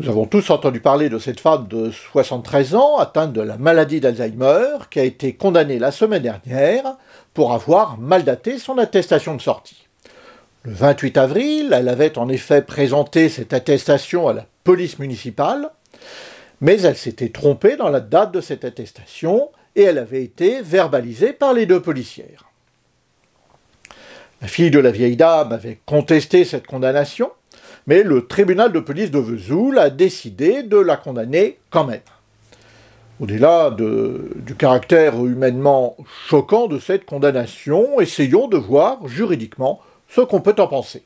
Nous avons tous entendu parler de cette femme de 73 ans atteinte de la maladie d'Alzheimer qui a été condamnée la semaine dernière pour avoir mal daté son attestation de sortie. Le 28 avril, elle avait en effet présenté cette attestation à la police municipale, mais elle s'était trompée dans la date de cette attestation et elle avait été verbalisée par les deux policières. La fille de la vieille dame avait contesté cette condamnation, mais le tribunal de police de Vesoul a décidé de la condamner quand même. Au-delà du caractère humainement choquant de cette condamnation, essayons de voir juridiquement ce qu'on peut en penser.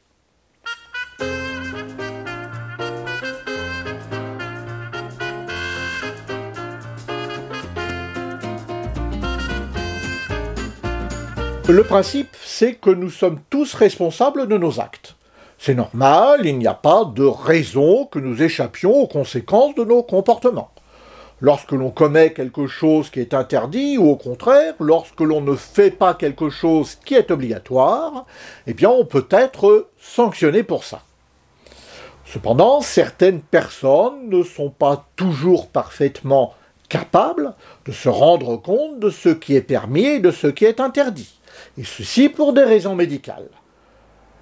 Le principe, c'est que nous sommes tous responsables de nos actes. C'est normal, il n'y a pas de raison que nous échappions aux conséquences de nos comportements. Lorsque l'on commet quelque chose qui est interdit, ou au contraire, lorsque l'on ne fait pas quelque chose qui est obligatoire, eh bien on peut être sanctionné pour ça. Cependant, certaines personnes ne sont pas toujours parfaitement capables de se rendre compte de ce qui est permis et de ce qui est interdit, et ceci pour des raisons médicales.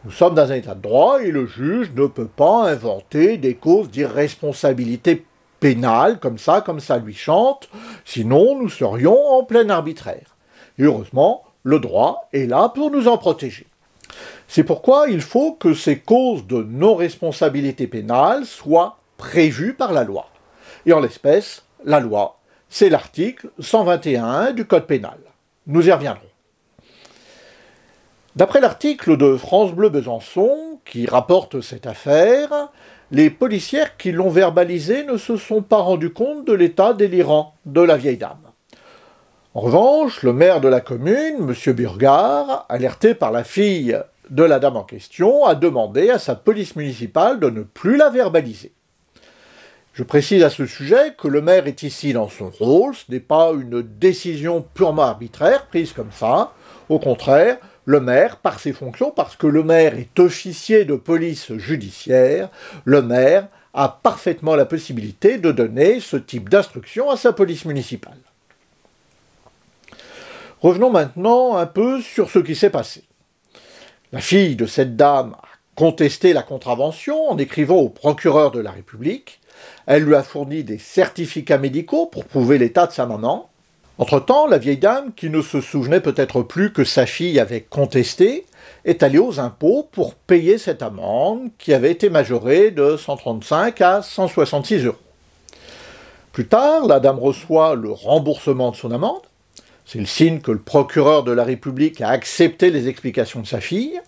Nous sommes dans un état de droit et le juge ne peut pas inventer des causes d'irresponsabilité pénale comme ça, comme ça lui chante, sinon nous serions en plein arbitraire. Et heureusement, le droit est là pour nous en protéger. C'est pourquoi il faut que ces causes de non-responsabilité pénale soient prévues par la loi. Et en l'espèce, la loi, c'est l'article 121 du Code pénal. Nous y reviendrons. D'après l'article de France Bleu Besançon, qui rapporte cette affaire, les policières qui l'ont verbalisé ne se sont pas rendues compte de l'état délirant de la vieille dame. En revanche, le maire de la commune, M. Burgard, alerté par la fille de la dame en question, a demandé à sa police municipale de ne plus la verbaliser. Je précise à ce sujet que le maire est ici dans son rôle, ce n'est pas une décision purement arbitraire prise comme ça. Au contraire, le maire, par ses fonctions, parce que le maire est officier de police judiciaire, le maire a parfaitement la possibilité de donner ce type d'instruction à sa police municipale. Revenons maintenant un peu sur ce qui s'est passé. La fille de cette dame a contesté la contravention en écrivant au procureur de la République. Elle lui a fourni des certificats médicaux pour prouver l'état de sa maman. Entre-temps, la vieille dame, qui ne se souvenait peut-être plus que sa fille avait contesté, est allée aux impôts pour payer cette amende qui avait été majorée de 135 à 166 euros. Plus tard, la dame reçoit le remboursement de son amende. C'est le signe que le procureur de la République a accepté les explications de sa fille,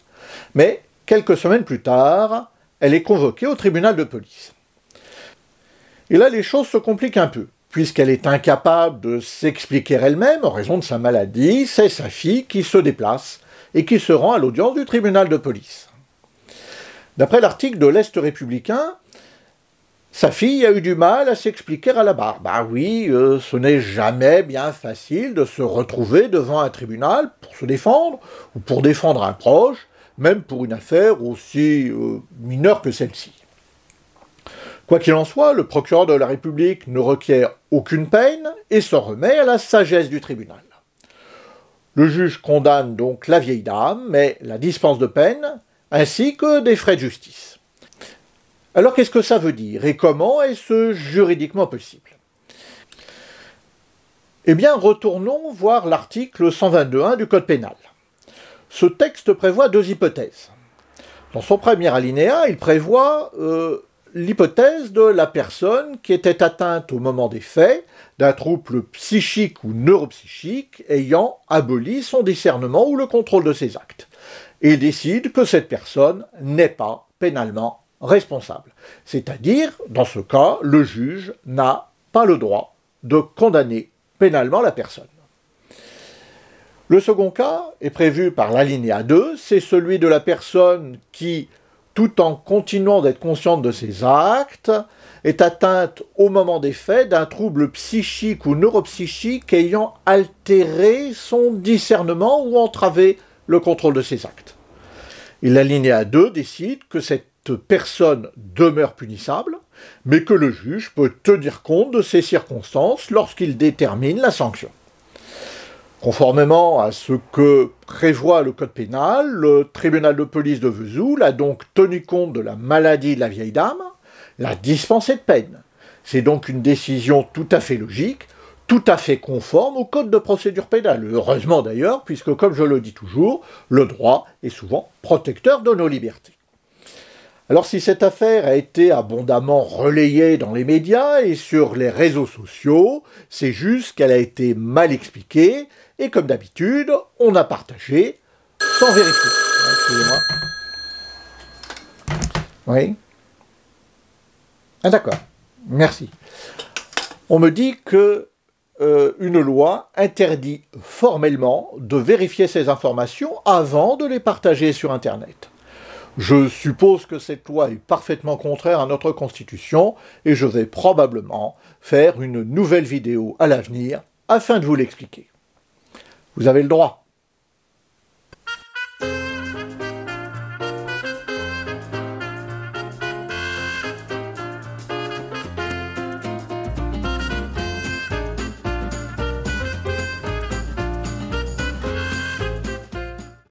mais quelques semaines plus tard, elle est convoquée au tribunal de police. Et là, les choses se compliquent un peu puisqu'elle est incapable de s'expliquer elle-même en raison de sa maladie, c'est sa fille qui se déplace et qui se rend à l'audience du tribunal de police. D'après l'article de l'Est républicain, sa fille a eu du mal à s'expliquer à la barre. Bah oui, euh, ce n'est jamais bien facile de se retrouver devant un tribunal pour se défendre ou pour défendre un proche, même pour une affaire aussi euh, mineure que celle-ci. Quoi qu'il en soit, le procureur de la République ne requiert aucune peine et s'en remet à la sagesse du tribunal. Le juge condamne donc la vieille dame, mais la dispense de peine, ainsi que des frais de justice. Alors qu'est-ce que ça veut dire et comment est-ce juridiquement possible? Eh bien, retournons voir l'article 122.1 du Code pénal. Ce texte prévoit deux hypothèses. Dans son premier alinéa, il prévoit euh, l'hypothèse de la personne qui était atteinte au moment des faits d'un trouble psychique ou neuropsychique ayant aboli son discernement ou le contrôle de ses actes, et décide que cette personne n'est pas pénalement responsable. C'est-à-dire, dans ce cas, le juge n'a pas le droit de condamner pénalement la personne. Le second cas est prévu par l'alinéa 2, c'est celui de la personne qui tout en continuant d'être consciente de ses actes, est atteinte au moment des faits d'un trouble psychique ou neuropsychique ayant altéré son discernement ou entravé le contrôle de ses actes. Et l'alinéa 2 décide que cette personne demeure punissable, mais que le juge peut tenir compte de ces circonstances lorsqu'il détermine la sanction. Conformément à ce que prévoit le Code pénal, le tribunal de police de Vesoul a donc tenu compte de la maladie de la vieille dame, l'a dispensé de peine. C'est donc une décision tout à fait logique, tout à fait conforme au Code de procédure pénale. Heureusement d'ailleurs, puisque comme je le dis toujours, le droit est souvent protecteur de nos libertés. Alors si cette affaire a été abondamment relayée dans les médias et sur les réseaux sociaux, c'est juste qu'elle a été mal expliquée et comme d'habitude, on a partagé sans vérifier. Excusez-moi. Oui. Ah d'accord. Merci. On me dit que euh, une loi interdit formellement de vérifier ces informations avant de les partager sur Internet. Je suppose que cette loi est parfaitement contraire à notre Constitution et je vais probablement faire une nouvelle vidéo à l'avenir afin de vous l'expliquer. Vous avez le droit.